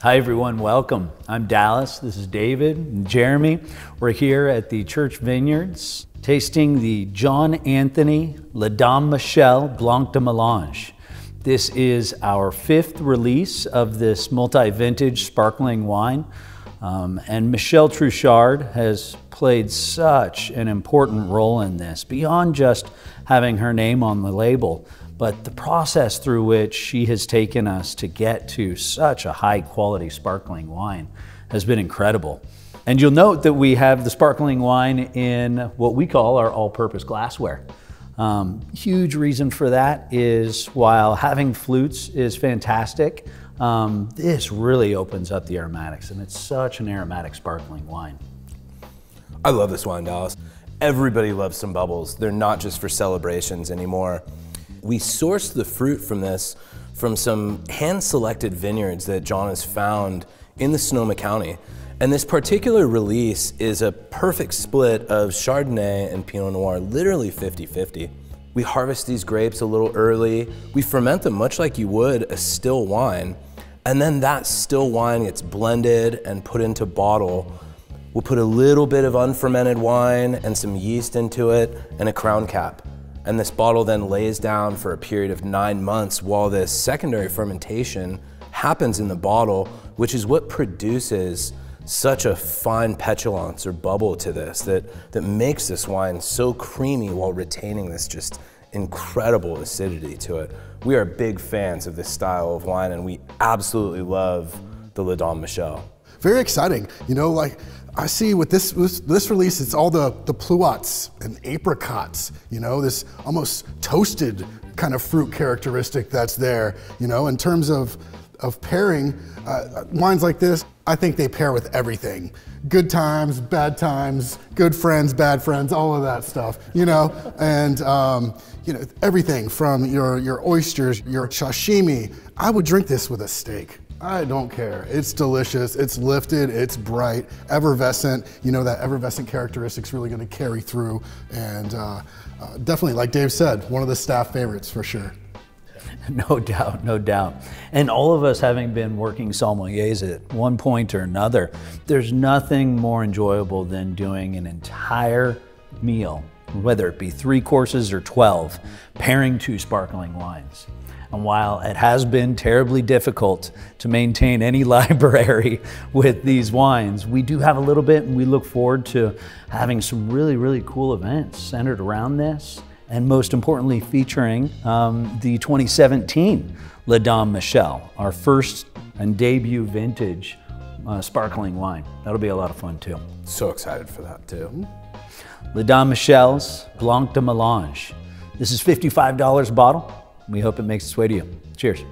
Hi, everyone. Welcome. I'm Dallas. This is David and Jeremy. We're here at the Truchard Vineyards tasting the John Anthony La Dame Michele Blanc de Mélange. This is our fifth release of this multi vintage sparkling wine. Um, and Michele Truchard has played such an important role in this, beyond just having her name on the label, but the process through which she has taken us to get to such a high quality sparkling wine has been incredible. And you'll note that we have the sparkling wine in what we call our all purpose glassware. Um, huge reason for that is while having flutes is fantastic, um, this really opens up the aromatics, and it's such an aromatic sparkling wine. I love this wine, Dallas. Everybody loves some bubbles. They're not just for celebrations anymore. We sourced the fruit from this from some hand-selected vineyards that John has found in the Sonoma County. And this particular release is a perfect split of Chardonnay and Pinot Noir, literally 50-50. We harvest these grapes a little early. We ferment them much like you would a still wine. And then that still wine gets blended and put into bottle. We'll put a little bit of unfermented wine and some yeast into it and a crown cap. And this bottle then lays down for a period of nine months while this secondary fermentation happens in the bottle, which is what produces such a fine pétillance or bubble to this that, that makes this wine so creamy while retaining this just incredible acidity to it. We are big fans of this style of wine and we absolutely love the La Dame Michele. Very exciting. You know, like I see with this, this, this release, it's all the, the pluots and apricots, you know, this almost toasted kind of fruit characteristic that's there, you know, in terms of, of pairing, uh, wines like this, I think they pair with everything. Good times, bad times, good friends, bad friends, all of that stuff, you know? And, um, you know, everything from your, your oysters, your sashimi. I would drink this with a steak. I don't care. It's delicious. It's lifted. It's bright, effervescent. You know that effervescent characteristic's really going to carry through, and uh, uh, definitely, like Dave said, one of the staff favorites for sure. No doubt, no doubt. And all of us having been working sommeliers at one point or another, there's nothing more enjoyable than doing an entire meal, whether it be three courses or 12, pairing two sparkling wines. And while it has been terribly difficult to maintain any library with these wines, we do have a little bit and we look forward to having some really, really cool events centered around this and most importantly, featuring um, the 2017 La Dame Michele, our first and debut vintage uh, sparkling wine. That'll be a lot of fun too. So excited for that too. La Dame Michele's Blanc de Mélange. This is $55 a bottle. We hope it makes its way to you. Cheers.